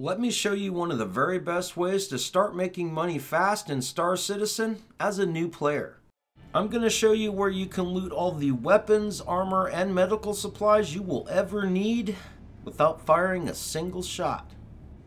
Let me show you one of the very best ways to start making money fast in Star Citizen as a new player. I'm going to show you where you can loot all the weapons, armor, and medical supplies you will ever need without firing a single shot.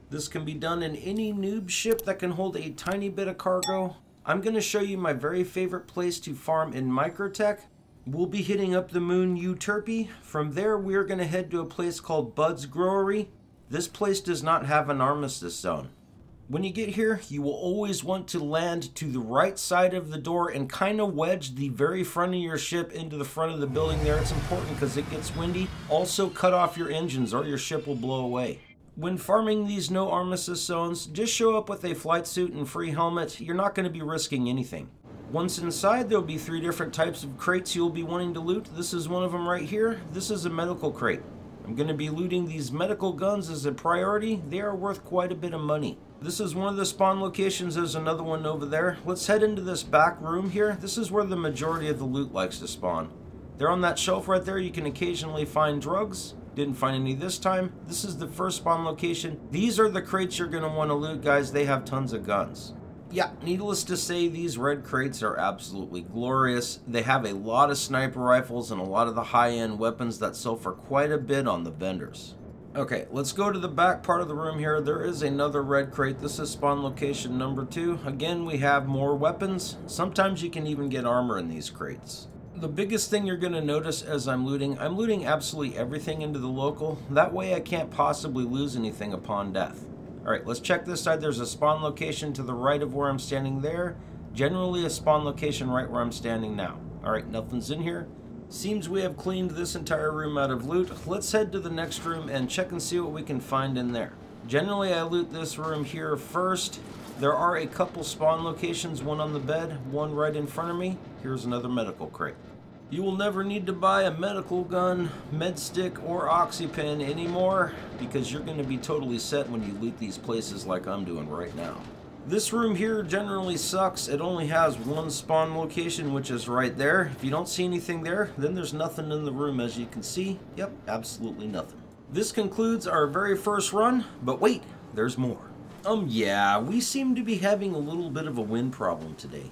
This can be done in any noob ship that can hold a tiny bit of cargo. I'm going to show you my very favorite place to farm in Microtech. We'll be hitting up the moon Euterpe. From there, we're going to head to a place called Bud's Growery. This place does not have an armistice zone. When you get here, you will always want to land to the right side of the door and kind of wedge the very front of your ship into the front of the building there. It's important because it gets windy. Also cut off your engines or your ship will blow away. When farming these no armistice zones, just show up with a flight suit and free helmet. You're not going to be risking anything. Once inside, there'll be three different types of crates you'll be wanting to loot. This is one of them right here. This is a medical crate. I'm going to be looting these medical guns as a priority. They are worth quite a bit of money. This is one of the spawn locations. There's another one over there. Let's head into this back room here. This is where the majority of the loot likes to spawn. They're on that shelf right there. You can occasionally find drugs. Didn't find any this time. This is the first spawn location. These are the crates you're going to want to loot, guys. They have tons of guns yeah, needless to say, these red crates are absolutely glorious. They have a lot of sniper rifles and a lot of the high-end weapons that sell for quite a bit on the vendors. Okay, let's go to the back part of the room here. There is another red crate. This is spawn location number two. Again, we have more weapons. Sometimes you can even get armor in these crates. The biggest thing you're going to notice as I'm looting, I'm looting absolutely everything into the local. That way I can't possibly lose anything upon death. Alright, let's check this side. There's a spawn location to the right of where I'm standing there. Generally a spawn location right where I'm standing now. Alright, nothing's in here. Seems we have cleaned this entire room out of loot. Let's head to the next room and check and see what we can find in there. Generally, I loot this room here first. There are a couple spawn locations, one on the bed, one right in front of me. Here's another medical crate. You will never need to buy a medical gun, med stick, or oxypen anymore because you're going to be totally set when you loot these places like I'm doing right now. This room here generally sucks. It only has one spawn location, which is right there. If you don't see anything there, then there's nothing in the room as you can see. Yep, absolutely nothing. This concludes our very first run, but wait, there's more. Um, yeah, we seem to be having a little bit of a wind problem today.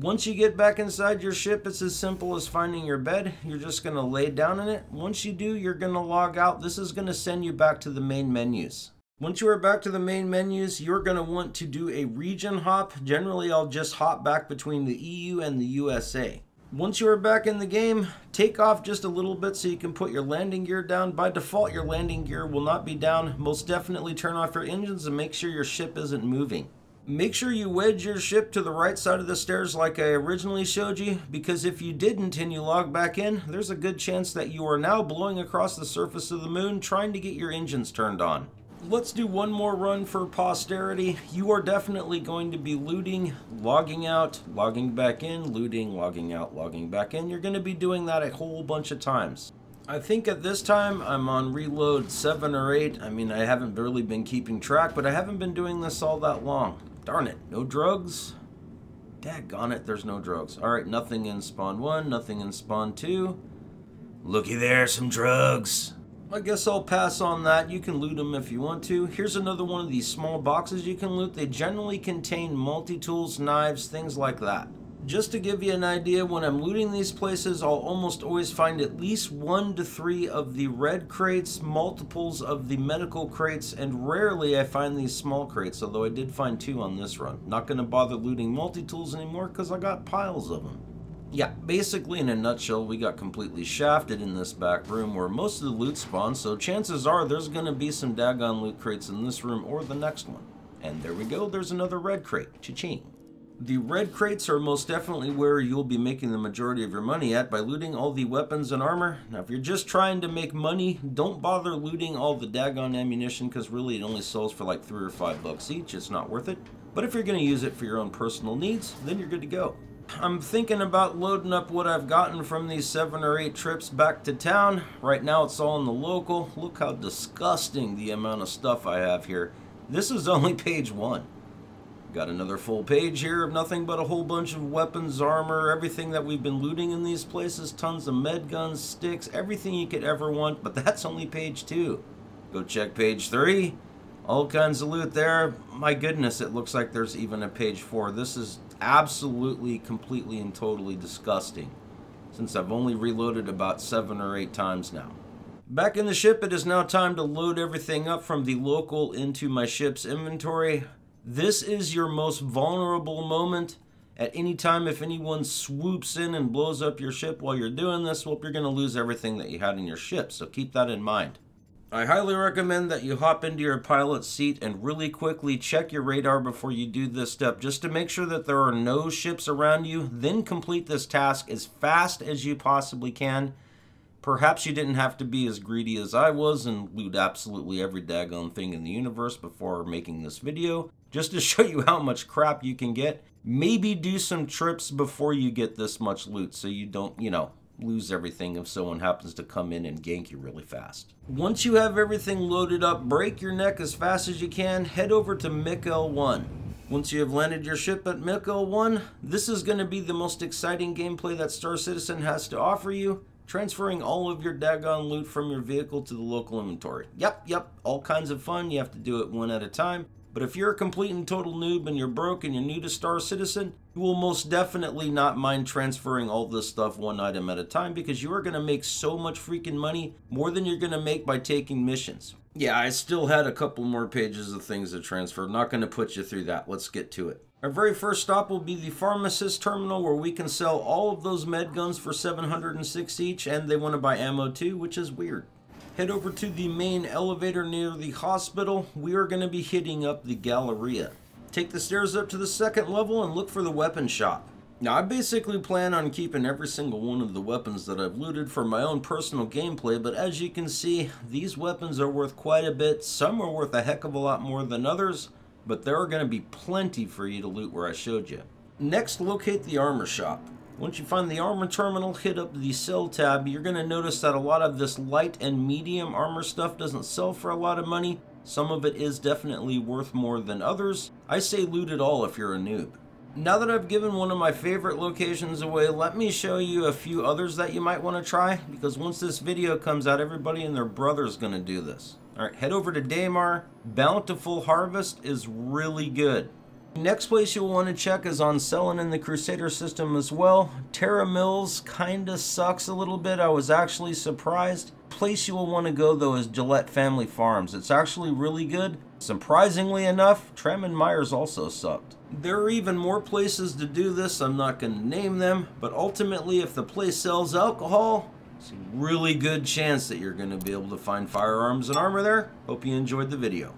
Once you get back inside your ship, it's as simple as finding your bed. You're just going to lay down in it. Once you do, you're going to log out. This is going to send you back to the main menus. Once you are back to the main menus, you're going to want to do a region hop. Generally, I'll just hop back between the EU and the USA. Once you are back in the game, take off just a little bit so you can put your landing gear down. By default, your landing gear will not be down. Most definitely turn off your engines and make sure your ship isn't moving. Make sure you wedge your ship to the right side of the stairs like I originally showed you, because if you didn't and you log back in, there's a good chance that you are now blowing across the surface of the moon trying to get your engines turned on. Let's do one more run for posterity. You are definitely going to be looting, logging out, logging back in, looting, logging out, logging back in. You're going to be doing that a whole bunch of times. I think at this time I'm on reload 7 or 8. I mean, I haven't really been keeping track, but I haven't been doing this all that long. Darn it, no drugs? Daggone it, there's no drugs. Alright, nothing in spawn 1, nothing in spawn 2. Looky there, some drugs. I guess I'll pass on that. You can loot them if you want to. Here's another one of these small boxes you can loot. They generally contain multi-tools, knives, things like that. Just to give you an idea, when I'm looting these places, I'll almost always find at least one to three of the red crates, multiples of the medical crates, and rarely I find these small crates, although I did find two on this run. Not going to bother looting multi-tools anymore because I got piles of them. Yeah, basically in a nutshell, we got completely shafted in this back room where most of the loot spawns, so chances are there's going to be some daggone loot crates in this room or the next one. And there we go, there's another red crate. Cha-ching. The red crates are most definitely where you'll be making the majority of your money at by looting all the weapons and armor. Now, if you're just trying to make money, don't bother looting all the daggone ammunition because really it only sells for like three or five bucks each. It's not worth it. But if you're going to use it for your own personal needs, then you're good to go. I'm thinking about loading up what I've gotten from these seven or eight trips back to town. Right now it's all in the local. Look how disgusting the amount of stuff I have here. This is only page one. Got another full page here of nothing but a whole bunch of weapons, armor, everything that we've been looting in these places. Tons of med guns, sticks, everything you could ever want, but that's only page two. Go check page three. All kinds of loot there. My goodness, it looks like there's even a page four. This is absolutely, completely, and totally disgusting since I've only reloaded about seven or eight times now. Back in the ship, it is now time to load everything up from the local into my ship's inventory. This is your most vulnerable moment. At any time, if anyone swoops in and blows up your ship while you're doing this, well, you're going to lose everything that you had in your ship, so keep that in mind. I highly recommend that you hop into your pilot seat and really quickly check your radar before you do this step just to make sure that there are no ships around you. Then complete this task as fast as you possibly can. Perhaps you didn't have to be as greedy as I was and loot absolutely every daggone thing in the universe before making this video, just to show you how much crap you can get. Maybe do some trips before you get this much loot so you don't, you know, lose everything if someone happens to come in and gank you really fast. Once you have everything loaded up, break your neck as fast as you can, head over to MIC-L1. Once you have landed your ship at MIC-L1, this is going to be the most exciting gameplay that Star Citizen has to offer you, transferring all of your daggone loot from your vehicle to the local inventory. Yep, yep, all kinds of fun, you have to do it one at a time. But if you're a complete and total noob and you're broke and you're new to Star Citizen, you will most definitely not mind transferring all this stuff one item at a time because you are going to make so much freaking money, more than you're going to make by taking missions. Yeah, I still had a couple more pages of things to transfer. Not going to put you through that. Let's get to it. Our very first stop will be the pharmacist terminal where we can sell all of those med guns for 706 each and they want to buy ammo too, which is weird head over to the main elevator near the hospital. We are going to be hitting up the Galleria. Take the stairs up to the second level and look for the weapon shop. Now, I basically plan on keeping every single one of the weapons that I've looted for my own personal gameplay, but as you can see, these weapons are worth quite a bit. Some are worth a heck of a lot more than others, but there are going to be plenty for you to loot where I showed you. Next, locate the armor shop. Once you find the armor terminal, hit up the sell tab. You're going to notice that a lot of this light and medium armor stuff doesn't sell for a lot of money. Some of it is definitely worth more than others. I say loot it all if you're a noob. Now that I've given one of my favorite locations away, let me show you a few others that you might want to try, because once this video comes out, everybody and their brother is going to do this. Alright, head over to Daymar. Bountiful Harvest is really good. Next place you'll want to check is on Cellin in the Crusader system as well. Terra Mills kinda sucks a little bit. I was actually surprised. Place you will want to go though is Gallete Family Farms. It's actually really good. Surprisingly enough, Tram and Myers also sucked. There are even more places to do this. I'm not going to name them, but ultimately if the place sells alcohol, it's a really good chance that you're going to be able to find firearms and armor there. Hope you enjoyed the video.